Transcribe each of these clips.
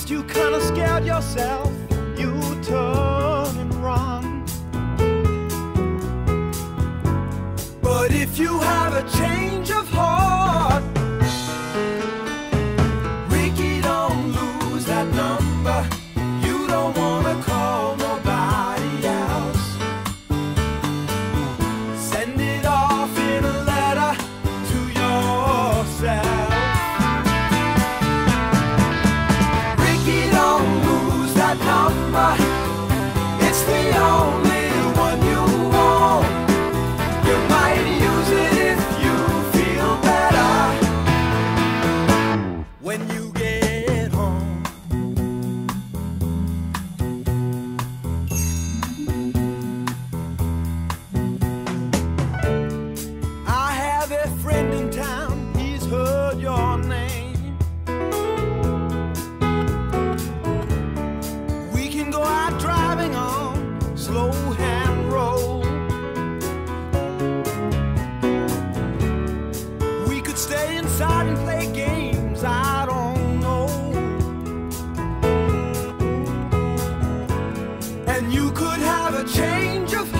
First you kinda scared yourself, you turn and run. But if you have a change of heart, Rikki, don't lose that number. You don't want summer. It's the only stay inside and play games I don't know. And you could have a change of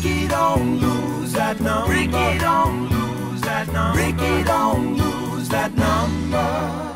Rikki, don't lose that number. Rikki, don't lose that number. Rikki, don't lose that number.